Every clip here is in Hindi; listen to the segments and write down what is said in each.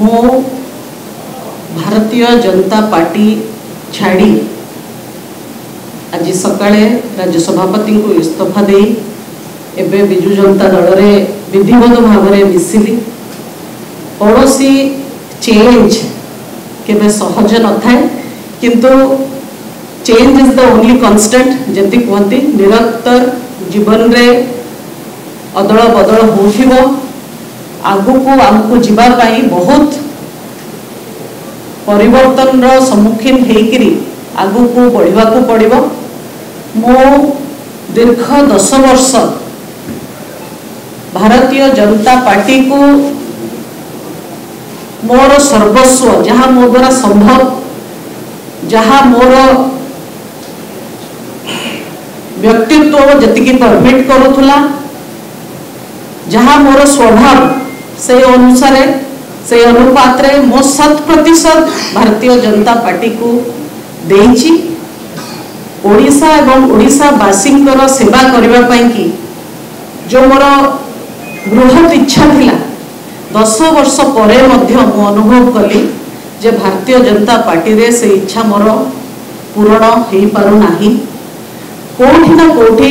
मु भारतीय जनता पार्टी छाड़ी आज सका राज्य सभापति को इस्तफा दे एवं विजु जनता दल रे विधिवत भाव में मिसली कौन सी चेज केज न था किंतु change is the only constant जी कहते निरंतर जीवन रे अदल बदल हो आगो को आगो जीवा पाई बहुत परिवर्तन रो सम्मुखीन होकरी आगो को बढ़िया को पड़ो मो दीर्घ दस वर्ष भारतीय जनता पार्टी को मोर सर्वस्व जहाँ मो द्वारा संभव जहाँ मोर व्यक्तित्व जी परमिट करूला जहाँ मोर स्वभाव সেই অনুসারে সেই অনুপাতৰে মোছত শতাংশ ভারতীয় জনতা পার্টিକୁ দেইছি ওড়িশা এবন ওড়িশা বাসিনকৰ সেবা কৰিব পাৰাইকি যো মোৰ গ্ৰহপ ইচ্ছা থিলা 10 বছৰৰ পৰে মই মধ্যম অনুভৱ কৰিল যে ভাৰতীয় জনতা পার্টিৰে সেই ইচ্ছা মোৰ পূৰণ হ'ই পাৰো নাহি কোন্ দিন কোঠে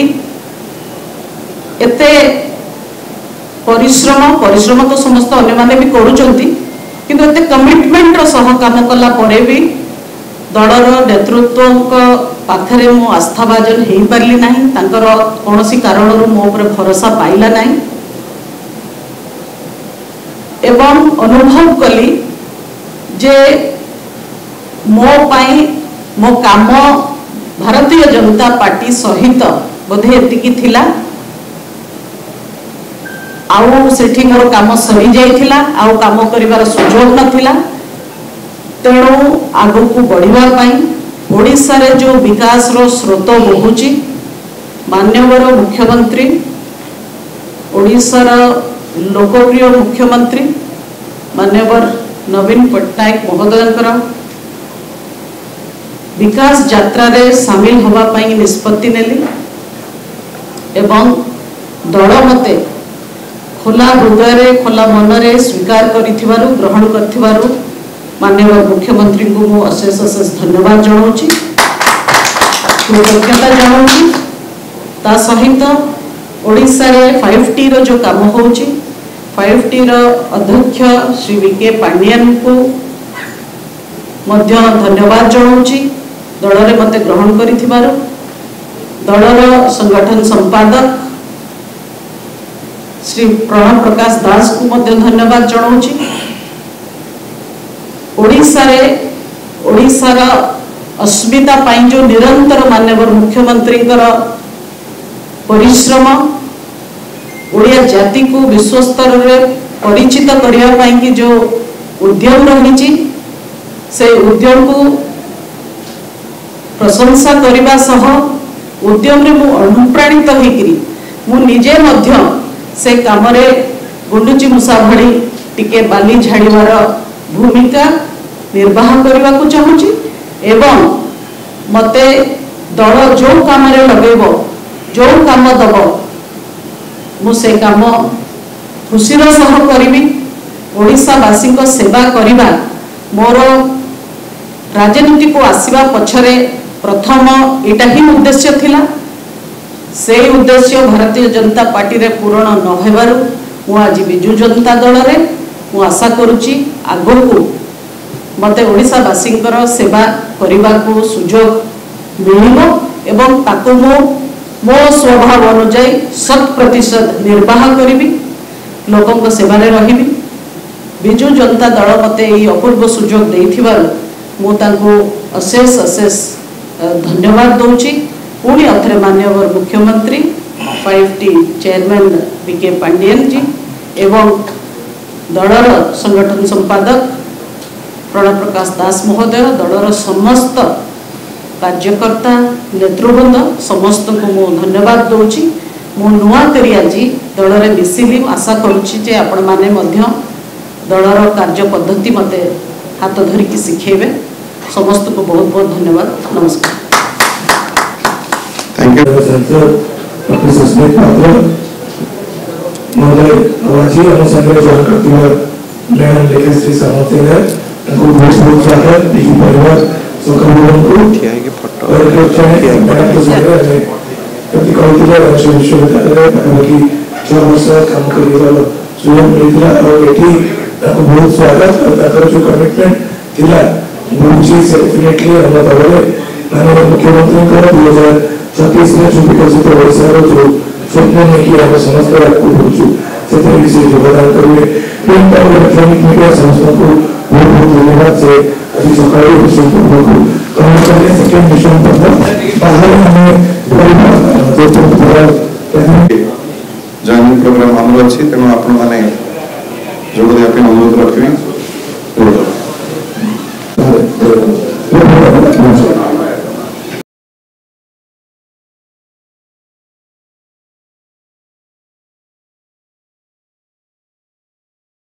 এতে ପରିଶ୍ରମ ପରିଶ୍ରମ ତ ସମସ୍ତ ଅନ୍ୟମାନେ ବି କରୁଛନ୍ତି କିନ୍ତୁ ଏତେ କମିଟମେଣ୍ଟର ସହ କାମ କଲା ପରେ ବି ଦଳର ନେତୃତ୍ୱଙ୍କ ପାଖରେ ମୁଁ ଆସ୍ଥାଭାଜନ ହୋଇପାରିଲି ନାହିଁ ତାଙ୍କର କୌଣସି କାରଣରୁ ମୋ ଉପରେ ଭରସା ପାଇଲା ନାହିଁ ଏବଂ ଅନୁଭବ କଲି ଯେ ମୋ ପାଇଁ ମୋ କାମ ଭାରତୀୟ ଜନତା ପାର୍ଟି ସହିତ ବୋଧେ ଏତିକି ଥିଲା ଆଉ ସେଠି ମୋର କାମ ସରିଯାଇଥିଲା ଆଉ କାମ କରିବାର ସୁଯୋଗ ନଥିଲା ତେଣୁ ଆଗକୁ ବଢ଼ିବା ପାଇଁ ଓଡ଼ିଶାରେ ଯେଉଁ ବିକାଶର ସ୍ରୋତ ବହୁଛି ମାନ୍ୟବର ମୁଖ୍ୟମନ୍ତ୍ରୀ ଓଡ଼ିଶାର ଲୋକପ୍ରିୟ ମୁଖ୍ୟମନ୍ତ୍ରୀ ମାନ୍ୟବର ନବୀନ ପଟ୍ଟନାୟକ ମହୋଦୟଙ୍କର ବିକାଶ ଯାତ୍ରାରେ ସାମିଲ ହେବା ପାଇଁ ନିଷ୍ପତ୍ତି ନେଲି ଏବଂ ଦଳ ମୋତେ ଖୋଲା ହୃଦୟରେ ଖୋଲା ମନରେ ସ୍ୱୀକାର କରିଥିବାରୁ ଗ୍ରହଣ କରିଥିବାରୁ ମାନ୍ୟବର ମୁଖ୍ୟମନ୍ତ୍ରୀଙ୍କୁ ମୁଁ ଅଶେଷ ଅଶେଷ ଧନ୍ୟବାଦ ଜଣାଉଛି କୃତଜ୍ଞତା ଜଣାଉଛି ତା ସହିତ ଓଡ଼ିଶାରେ ଫାଇଭ୍ ଟିର ଯେଉଁ କାମ ହେଉଛି ଫାଇଭ୍ ଟିର ଅଧ୍ୟକ୍ଷ ଶ୍ରୀ ବି କେ ପାଣ୍ଡିଆନ୍ଙ୍କୁ ମଧ୍ୟ ଧନ୍ୟବାଦ ଜଣାଉଛି ଦଳରେ ମୋତେ ଗ୍ରହଣ କରିଥିବାରୁ ଦଳର ସଂଗଠନ ସମ୍ପାଦକ श्री प्रणव प्रकाश दास को धन्यवाद जनाऊँ ओडार अस्मिता जो निरंतर मानवर मुख्यमंत्री परिश्रम ओडिया जाति को विश्व स्तर में परिचित करने जो उद्यम रही से उद्यम को प्रशंसा करने उद्यम रे मु अनुप्राणित होकर मुझे ସେ କାମରେ ଗୁଣ୍ଡୁଚି ମୂଷା ଭଳି ଟିକେ ବାଲି ଝାଡ଼ିବାର ଭୂମିକା ନିର୍ବାହ କରିବାକୁ ଚାହୁଁଛି ଏବଂ ମୋତେ ଦଳ ଯେଉଁ କାମରେ ଲଗେଇବ ଯେଉଁ କାମ ଦେବ ମୁଁ ସେ କାମ ଖୁସିର ସହ କରିବି ଓଡ଼ିଶାବାସୀଙ୍କ ସେବା କରିବା ମୋର ରାଜନୀତିକୁ ଆସିବା ପଛରେ ପ୍ରଥମ ଏଇଟା ହିଁ ଉଦ୍ଦେଶ୍ୟ ଥିଲା ସେହି ଉଦ୍ଦେଶ୍ୟ ଭାରତୀୟ ଜନତା ପାର୍ଟିରେ ପୂରଣ ନ ହେବାରୁ ମୁଁ ଆଜି ବିଜୁ ଜନତା ଦଳରେ ମୁଁ ଆଶା କରୁଛି ଆଗକୁ ମୋତେ ଓଡ଼ିଶାବାସୀଙ୍କର ସେବା କରିବାକୁ ସୁଯୋଗ ମିଳିବ ଏବଂ ତାକୁ ମୁଁ ମୋ ସ୍ୱଭାବ ଅନୁଯାୟୀ ଶତ ପ୍ରତିଶତ ନିର୍ବାହ କରିବି ଲୋକଙ୍କ ସେବାରେ ରହିବି ବିଜୁ ଜନତା ଦଳ ମୋତେ ଏହି ଅପୂର୍ବ ସୁଯୋଗ ଦେଇଥିବାରୁ ମୁଁ ତାଙ୍କୁ ଅଶେଷ ଅଶେଷ ଧନ୍ୟବାଦ ଦେଉଛି ପୁଣି ଆଉ ଥରେ ମାନ୍ୟବର ମୁଖ୍ୟମନ୍ତ୍ରୀ five T chairman V K Pandian ji ଏବଂ ଦଳର ସଂଗଠନ ସମ୍ପାଦକ ପ୍ରଣବପ୍ରକାଶ ଦାସ ମହୋଦୟ ଦଳର ସମସ୍ତ କାର୍ଯ୍ୟକର୍ତ୍ତା ନେତୃବୃନ୍ଦ ସମସ୍ତଙ୍କୁ ମୁଁ ଧନ୍ୟବାଦ ଦେଉଛି ମୁଁ ନୂଆକରି ଆଜି ଦଳରେ ମିଶିଲି ମୁଁ ଆଶା କରୁଛି ଯେ ଆପଣମାନେ ମଧ୍ୟ ଦଳର କାର୍ଯ୍ୟ ପଦ୍ଧତି ମୋତେ ହାତ ଧରିକି ଶିଖେଇବେ ସମସ୍ତଙ୍କୁ ବହୁତ ବହୁତ ଧନ୍ୟବାଦ ନମସ୍କାର अपने संस्कृत पात्र महोदय अवाजी अनुसंगे जोड़ करते हुए मैं लेखक श्री सामोते ने उनको बहुत बहुत स्वागत देखी परिवार सुखमोहन को और कक्षा है मैडम को स्वागत है क्योंकि कौटिल्य राष्ट्रीय विश्वविद्यालय की छह वर्ष काम करने वाला स्वयं मित्र और बेटी उनको बहुत स्वागत और ताकर जो कमिटमेंट थिला गुरुजी से डेफिनेटली हम बदले मैंने मुख्यमंत्री को 2000 સતીશને શું વિકસિત વરસાદો છું સ્વપ્નને કે અમે સંસ્થા રાખવું છું ચેતન વિશે યોગદાન કરવું પ્રેમ પર ઇલેક્ટ્રોનિક મીડિયા સંસ્થાનો બહુ બહુ ધન્યવાદ છે અભી સકાળે વિશે બહુ ઘણો કરે સેકન્ડ મિશન પર બહાર અમે જન્મ પ્રોગ્રામ આમરો છે તેમાં આપણો મને જોડે આપીને અનુરોધ રાખ્યો